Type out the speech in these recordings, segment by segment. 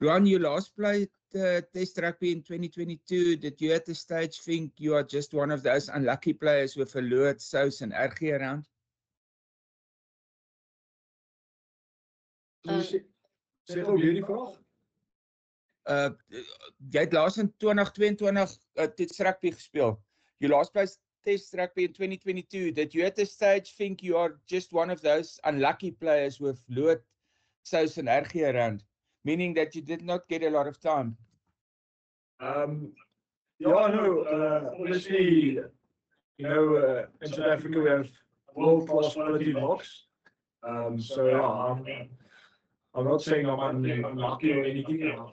Ron, you last played uh, Test Rugby in 2022. Did you at this stage think you are just one of those unlucky players with a Lourdes, Sous and RG around? Uh, Sê gou weer die vraag. Uh jy het laas in 2022 uh, Test Rugby gespeel. You last played Test Rugby in 2022. Did you at this stage think you are just one of those unlucky players with Lourdes, Sous and RG around? Meaning that you did not get a lot of time. Um, yeah, no, uh, obviously, you know, uh, in South Africa we have world-class quality locks. Um, so yeah, I'm, I'm not saying I'm un- unlucky or anything. I'm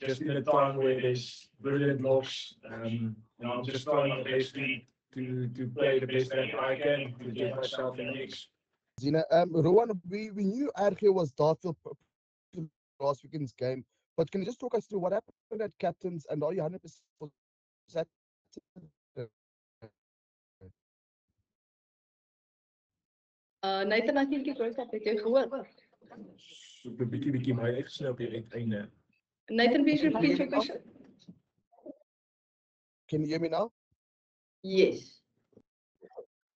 just in a time where there's brilliant locks. Um, know, I'm just trying my best to, to, to play the best that I can to get myself in the mix. Zina, um, Ruan, we, we knew RG was Dartfield p- p- last weekend's game, but can you just talk us through what happened at captains and are you 100% set? Uh, Nathan, I think you first have to go forward. So 'n bietjie bietjie my uitgesnel op die uiteinde. Nathan, please repeat your question. Can you hear me now? Yes.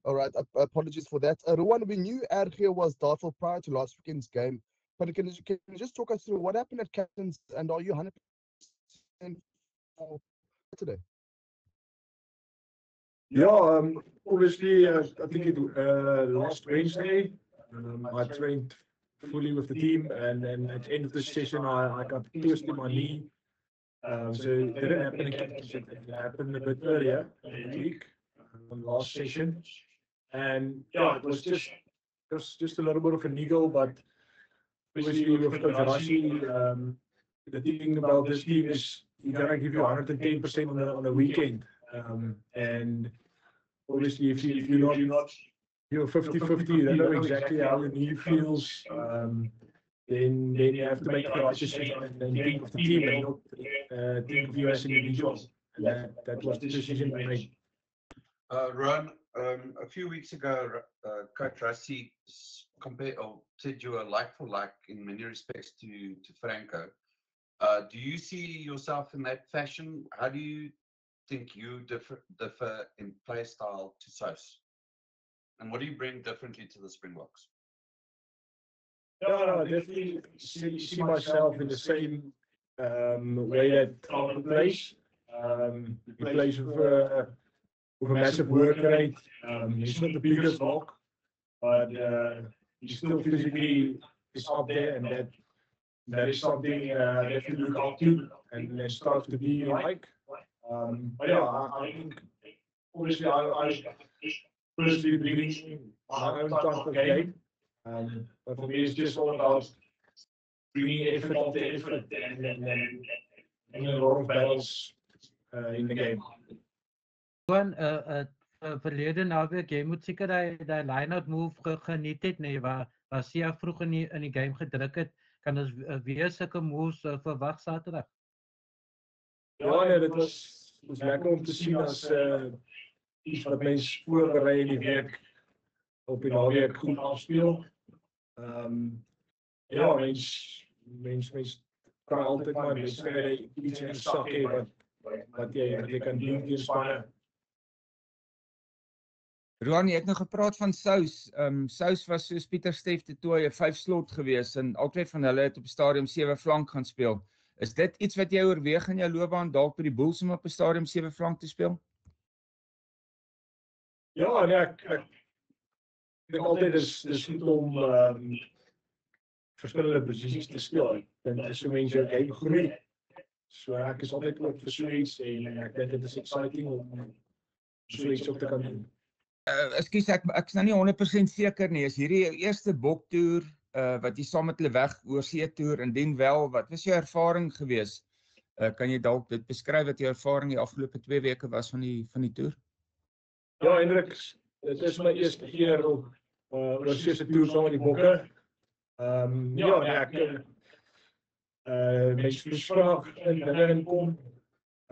All right, apologies for that. Uh, Ruan, we knew RG was Dartfield prior to last weekend's game, but can you, can you just talk us through what happened at captains and are you 100% for today? Yeah, um, obviously, uh, I think it, uh, last Wednesday, um, I trained fully with the team and then at the end of the session, I, I got pierced in my knee. Um, so it didn't happen again, it happened a bit earlier in the week, um, last session. And yeah, it was just, was just a little bit of a niggle, but obviously with Coach Rassie, um, the thing about this team is you're gonna give you hundred and ten percent on a, on a weekend. Um, and obviously, if you, if you're not, you're not, you're 50 50, you don't know exactly how your knee feels. Um, then, then you have to make the right decision and then think of the team and not uh, think of you as an individual. And that, that was the decision we made. Uh, Ruan, um, a few weeks ago, uh, Coach Rassie compared or said you were like for like in many respects to to Franco. Uh, do you see yourself in that fashion? How do you think you differ differ in play style to Sos? And what do you bring differently to the Springboks? No, no, I definitely see, see myself in the same um, way that Alvin plays. Um, he plays with, uh, with a massive work rate. Um, he's not the biggest block, but uh, he still physically is up there, and that that is something uh, that you look up to and then start to be like. Um, but yeah, I, I think obviously I, I personally believe my own type of game. Um, but for me, it's just all about bringing effort after effort and and and and a lot of battles uh, in the game. Uh uh uh, verlede naweek jy moet seker daai daai line-out move ge, geniet het nê nee, waar waar Sia vroeg in die in die game gedruk het kan ons uh, weer sulke moves uh, verwag Saterdag. Ja, nee, dit was was lekker om te sien as uh, iets wat mens voorberei in die week op die naweek goed afspeel. Ehm um, ja, mens mens mens kan altyd maar wedstryde iets in die sak hê wat wat jy wat jy kan doen teen spanne. Roan, jy het nou gepraat van Sous. Ehm um, Sous was soos Pieter Steff te toe 'n vyf slot gewees en albei van hulle het op stadium 7 flank gaan speel. Is dit iets wat jy oorweeg in jou loopbaan dalk by die Bulls om op 'n stadium 7 flank te speel? Ja, nee, ek ek dink altyd is dis goed om ehm um, verskillende posisies te speel. Ek dink dis hoe mense jou game groei. So ek is altyd oop vir so iets en ek dink dit is exciting om so iets ook te kan doen. Uh, Ekskuus ek ek's nou nie 100% seker nie. Is hierdie jou eerste boktoer uh wat jy saam met hulle weg oor see toer indien wel, wat was jou ervaring gewees? Uh kan jy dalk dit beskryf wat jou ervaring die afgelope 2 weke was van die van die toer? Ja, Hendrik, dit is my eerste keer op uh oor see se toer saam met die bokke. Ehm um, ja, nee, ek uh mense verspraak en dan kom.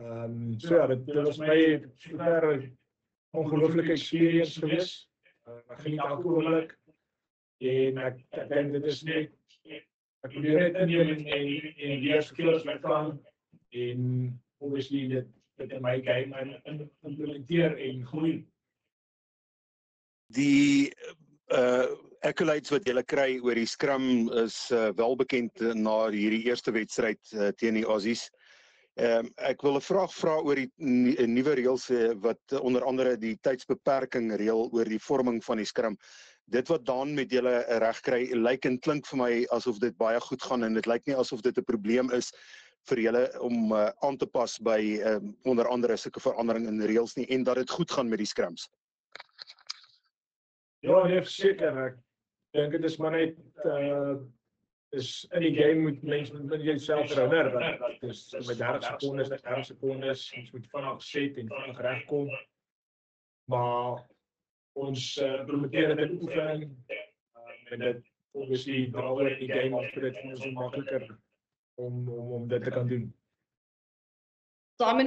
Ehm um, so ja, dit, dit was my super ongelooflike experience geweest. Uh, ek geniet elke oomblik. En ek ek dink dit is net ek probeer net inneem en en en leer skills met van en obviously dit dit in my game in, in implementeer en groei. Die uh accolades wat jy kry oor die scrum is uh, wel bekend uh, na hierdie eerste wedstryd uh, teen die Aussies. Ehm um, ek wil 'n vraag vra oor die uh, nuwe reëls uh, wat uh, onder andere die tydsbeperking reël oor die vorming van die scrum. Dit wat daan met julle reg kry, lyk en klink vir my asof dit baie goed gaan en dit lyk nie asof dit 'n probleem is vir julle om uh, aan te pas by um, onder andere sulke verandering in reëls nie en dat dit goed gaan met die scrums. Ja, nee, seker. Ek dink dit is maar net uh Dus die game moet mensen jezelf eruit werken. Dus met 30 seconden, 30 seconden, je moet vanaf zitten, vanaf recht komen. Maar ons eh, uh, promoteerde de oefening. Uh, en dat volgens die brouwer die game afspreekt, is het makkelijker om, om, om dit te kunnen doen.